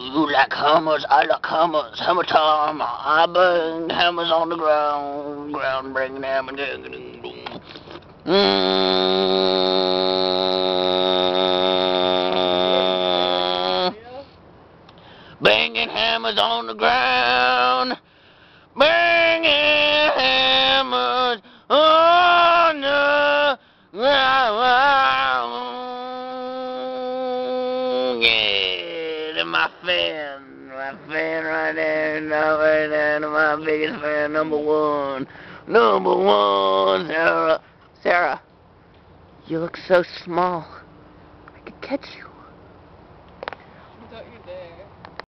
You like hammers, I like hammers. Hammer time, I bang hammers on the ground. Ground bringing hammer. Mm. Banging hammers on the ground. Banging hammers on the ground. Yeah, to my fan. My fan right there, number right there, my biggest fan, number one. Number one, Sara. Sara, you look so small. I could catch you. I thought you were there.